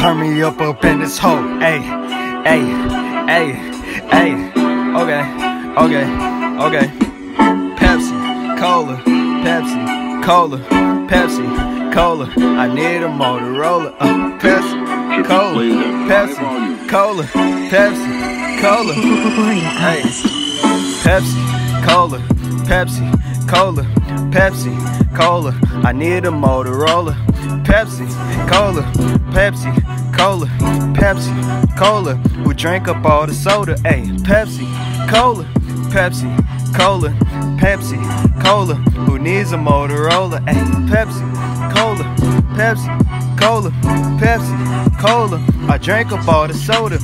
turn me up up in this hole. Hey, hey, hey, hey. Okay, okay, okay. Pepsi, Cola, Pepsi, Cola, Pepsi, Cola. I need a Motorola. Uh, Pepsi, Cola, Pepsi, Cola, Pepsi, Cola. Hey, Pepsi, Cola, Pepsi, Cola, Pepsi, Cola. I need a Motorola. Pepsi, Cola, Pepsi, Cola, Pepsi, Cola. Who drank up all the soda? Hey, Pepsi, Cola, Pepsi, Cola, Pepsi, Cola. Who needs a Motorola? Hey, Pepsi, Cola, Pepsi, Cola, Pepsi, Cola. I drank up all the soda.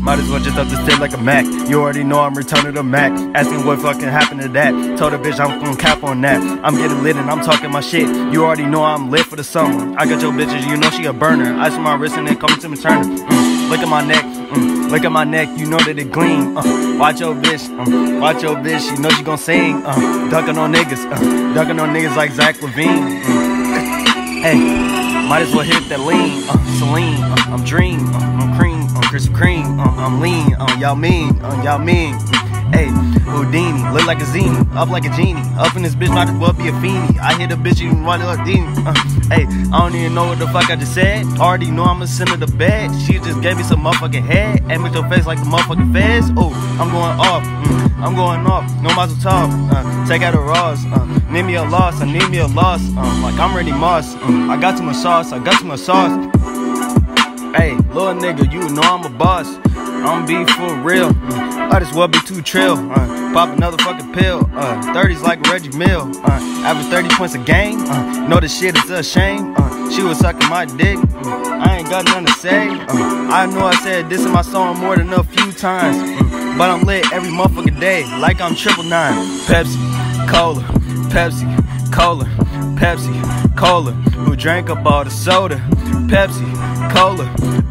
Might as well just up the step like a Mac. You already know I'm returning to Mac. Asking what fucking happened to that. Told a bitch I'm gonna cap on that. I'm getting lit and I'm talking my shit. You already know I'm lit for the summer. I got your bitches, you know she a burner. Ice on my wrist and then coming to me Turner. Mm, look at my neck. Mm, look at my neck, you know that it gleam. Uh, watch your bitch. Uh, watch your bitch, you know she gon' sing. Uh, ducking on niggas. Uh, ducking on niggas like Zach LaVine. Mm. Hey, might as well hit that lean. Uh, Celine, uh, I'm dream. Uh, I'm cream. I'm Krispy Kreme. Uh, I'm lean. Uh, y'all mean. Uh, y'all mean. Hey, Houdini, look like a zini, up like a genie. Up in this bitch, might as well be a fiend. I hit a bitch, even run like Dini. Uh, hey, I don't even know what the fuck I just said. Already know I'ma send her to bed. She just gave me some motherfucking head. And with your face like the motherfucking feds. Oh, I'm going off. Mm, I'm going off. No mazel tov. Uh, take out a Ross. Uh, need me a loss. I need me a loss. Uh, like I'm Randy Moss. Uh, I got much sauce. I got much sauce. Hey, little nigga, you know I'm a boss. I'm be for real. Might as well be too trill. Uh, pop another fucking pill. Uh, 30s like Reggie Mill. Uh, average 30 points a game. Uh, know this shit is a shame. Uh, she was sucking my dick. Mm, I ain't got nothing to say. Uh, I know I said this in my song more than a few times. Mm, but I'm lit every motherfucking day. Like I'm triple nine. Pepsi, Cola, Pepsi, Cola, Pepsi, Cola. Who drank up all the soda? Pepsi, Cola,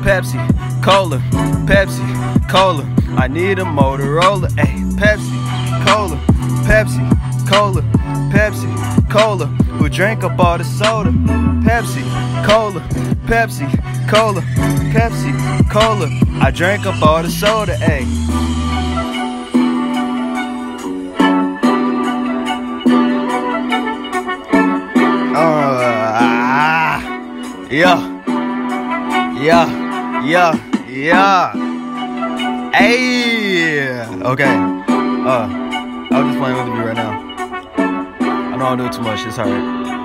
Pepsi, Cola, Pepsi, Cola. I need a Motorola. Hey, Pepsi, Cola, Pepsi, Cola, Pepsi, Cola. Who drank up all the soda? Pepsi, Cola, Pepsi, Cola, Pepsi, Cola. I drank up all the soda. Hey. Yeah, yeah, yeah, yeah. Hey, okay. Uh, I was just playing with you right now. I know I'm doing too much. It's alright.